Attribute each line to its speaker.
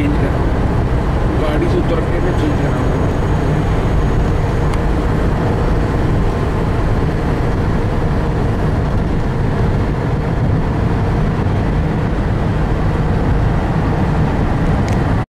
Speaker 1: change it.